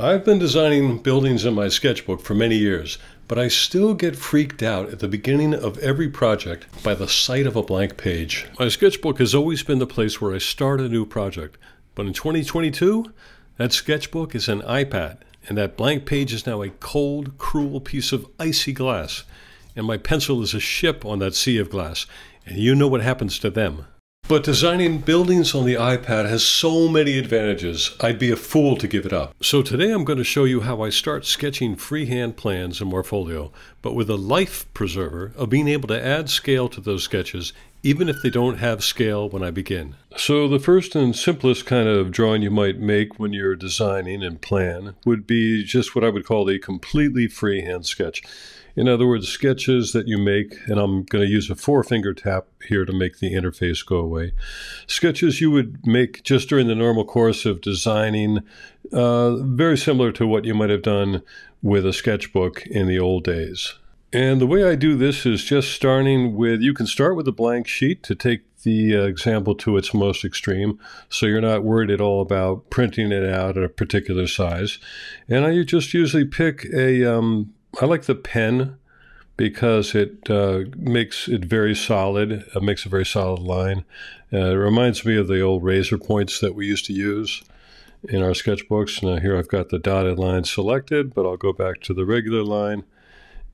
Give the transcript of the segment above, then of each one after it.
I've been designing buildings in my sketchbook for many years, but I still get freaked out at the beginning of every project by the sight of a blank page. My sketchbook has always been the place where I start a new project, but in 2022, that sketchbook is an iPad, and that blank page is now a cold, cruel piece of icy glass, and my pencil is a ship on that sea of glass, and you know what happens to them. But designing buildings on the iPad has so many advantages, I'd be a fool to give it up. So today I'm going to show you how I start sketching freehand plans in Morpholio, but with a life preserver of being able to add scale to those sketches even if they don't have scale when I begin. So the first and simplest kind of drawing you might make when you're designing and plan would be just what I would call a completely freehand sketch. In other words, sketches that you make, and I'm going to use a four finger tap here to make the interface go away. Sketches you would make just during the normal course of designing, uh, very similar to what you might have done with a sketchbook in the old days. And the way I do this is just starting with, you can start with a blank sheet to take the uh, example to its most extreme. So you're not worried at all about printing it out at a particular size. And I just usually pick a um, I like the pen because it uh, makes it very solid. It makes a very solid line. Uh, it reminds me of the old razor points that we used to use in our sketchbooks. Now here I've got the dotted line selected, but I'll go back to the regular line.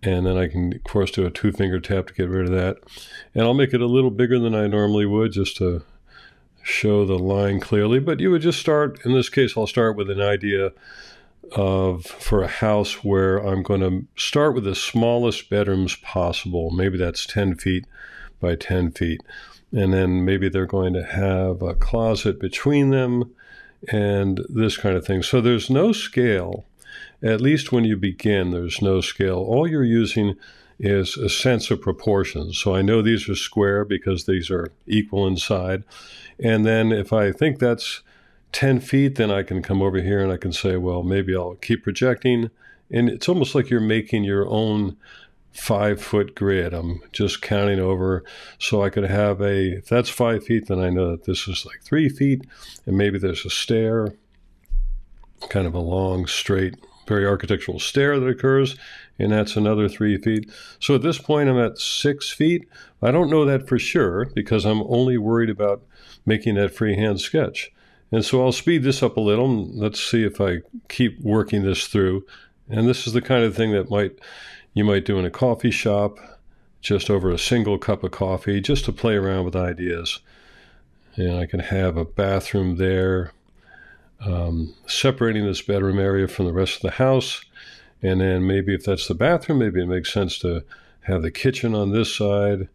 And then I can, of course, do a two finger tap to get rid of that. And I'll make it a little bigger than I normally would just to show the line clearly. But you would just start, in this case, I'll start with an idea of for a house where I'm going to start with the smallest bedrooms possible. Maybe that's 10 feet by 10 feet. And then maybe they're going to have a closet between them and this kind of thing. So there's no scale. At least when you begin, there's no scale. All you're using is a sense of proportions. So I know these are square because these are equal inside. And then if I think that's 10 feet, then I can come over here and I can say, well, maybe I'll keep projecting. And it's almost like you're making your own five foot grid. I'm just counting over. So I could have a, if that's five feet, then I know that this is like three feet. And maybe there's a stair, kind of a long, straight, very architectural stair that occurs. And that's another three feet. So at this point, I'm at six feet. I don't know that for sure because I'm only worried about making that freehand sketch. And so I'll speed this up a little. Let's see if I keep working this through. And this is the kind of thing that might you might do in a coffee shop, just over a single cup of coffee, just to play around with ideas. And I can have a bathroom there, um, separating this bedroom area from the rest of the house. And then maybe if that's the bathroom, maybe it makes sense to have the kitchen on this side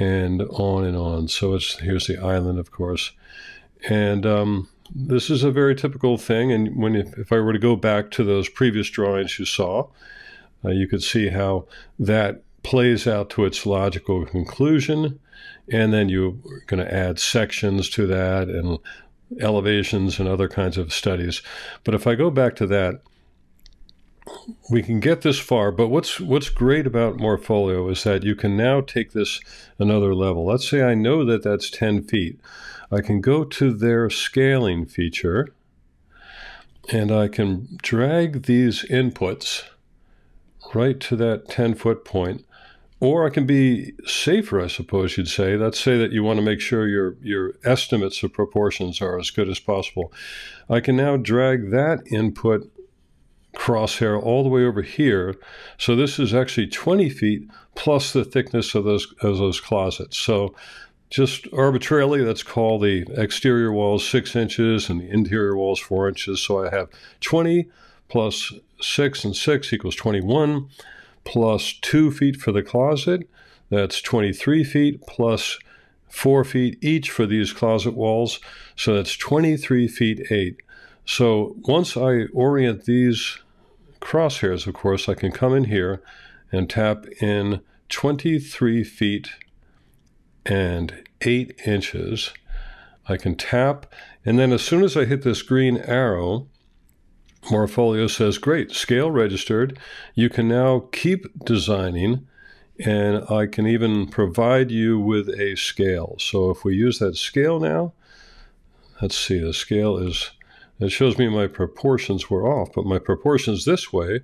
and on and on. So it's here's the island, of course. And um, this is a very typical thing. And when if, if I were to go back to those previous drawings you saw, uh, you could see how that plays out to its logical conclusion. And then you're going to add sections to that and elevations and other kinds of studies. But if I go back to that, we can get this far, but what's what's great about Morpholio is that you can now take this another level. Let's say I know that that's 10 feet. I can go to their scaling feature and I can drag these inputs right to that 10 foot point. Or I can be safer, I suppose you'd say. Let's say that you want to make sure your, your estimates of proportions are as good as possible. I can now drag that input crosshair all the way over here. So this is actually 20 feet plus the thickness of those, of those closets. So just arbitrarily, let's call the exterior walls six inches and the interior walls four inches. So I have 20 plus six and six equals 21, plus two feet for the closet. That's 23 feet plus four feet each for these closet walls. So that's 23 feet eight. So once I orient these crosshairs, of course, I can come in here and tap in 23 feet and 8 inches. I can tap, and then as soon as I hit this green arrow, Morpholio says, Great, scale registered. You can now keep designing, and I can even provide you with a scale. So if we use that scale now, let's see, the scale is It shows me my proportions were off, but my proportions this way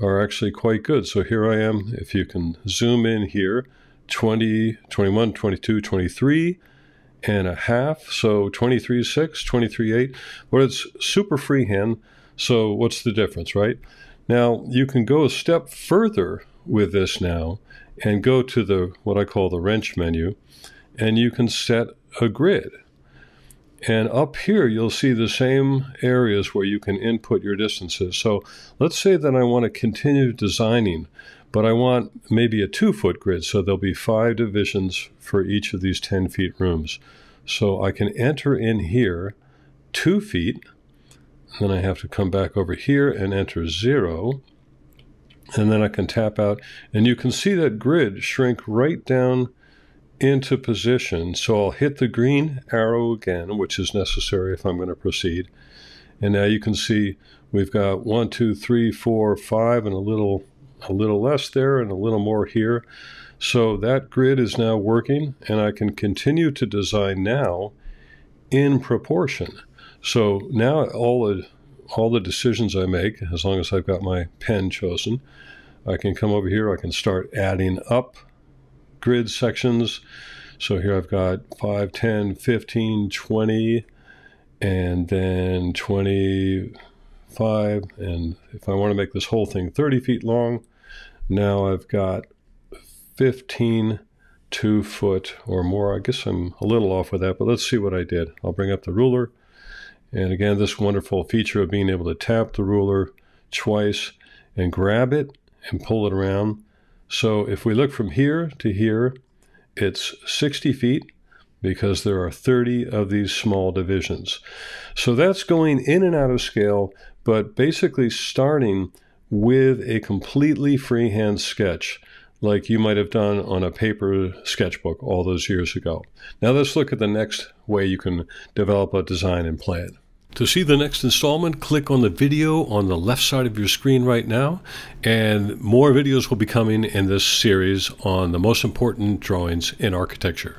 are actually quite good. So here I am, if you can zoom in here, 20, 21, 22, 23 and a half. So 23 6, 23 8. But it's super freehand. So what's the difference, right? Now you can go a step further with this now and go to the what I call the wrench menu and you can set a grid. And up here, you'll see the same areas where you can input your distances. So let's say that I want to continue designing, but I want maybe a two foot grid. So there'll be five divisions for each of these 10 feet rooms. So I can enter in here two feet. Then I have to come back over here and enter zero. And then I can tap out. And you can see that grid shrink right down into position. So I'll hit the green arrow again, which is necessary if I'm going to proceed. And now you can see we've got one, two, three, four, five, and a little a little less there and a little more here. So that grid is now working and I can continue to design now in proportion. So now all the all the decisions I make, as long as I've got my pen chosen, I can come over here, I can start adding up grid sections. So here I've got 5, 10, 15, 20, and then 25. And if I want to make this whole thing 30 feet long, now I've got 15 two foot or more. I guess I'm a little off with that, but let's see what I did. I'll bring up the ruler. And again, this wonderful feature of being able to tap the ruler twice and grab it and pull it around. So if we look from here to here, it's 60 feet because there are 30 of these small divisions. So that's going in and out of scale, but basically starting with a completely freehand sketch like you might have done on a paper sketchbook all those years ago. Now let's look at the next way you can develop a design and plan. To see the next installment, click on the video on the left side of your screen right now, and more videos will be coming in this series on the most important drawings in architecture.